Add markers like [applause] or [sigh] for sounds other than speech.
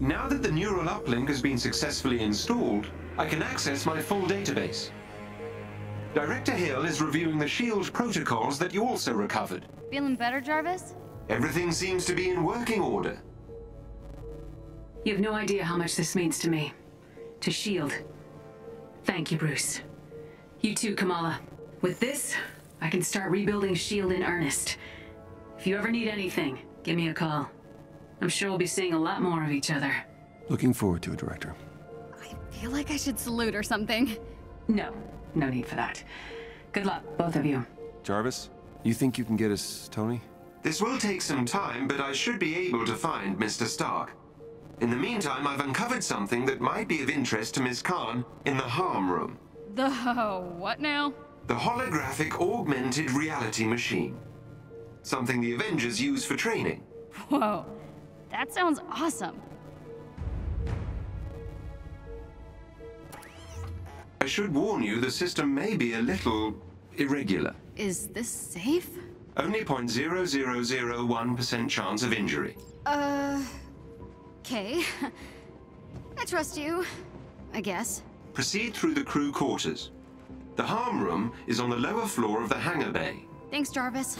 Now that the neural uplink has been successfully installed, I can access my full database. Director Hill is reviewing the SHIELD protocols that you also recovered. Feeling better, Jarvis? Everything seems to be in working order. You have no idea how much this means to me. To S.H.I.E.L.D. Thank you, Bruce. You too, Kamala. With this, I can start rebuilding S.H.I.E.L.D. in earnest. If you ever need anything, give me a call. I'm sure we'll be seeing a lot more of each other. Looking forward to it, Director. I feel like I should salute or something. No, no need for that. Good luck, both of you. Jarvis, you think you can get us Tony? This will take some time, but I should be able to find Mr. Stark. In the meantime, I've uncovered something that might be of interest to Ms. Khan in the HARM room. The what now? The holographic augmented reality machine. Something the Avengers use for training. Whoa, that sounds awesome. I should warn you, the system may be a little irregular. Is this safe? Only 0.0001% chance of injury. Uh... Okay. [laughs] I trust you. I guess. Proceed through the crew quarters. The HARM room is on the lower floor of the hangar bay. Thanks, Jarvis.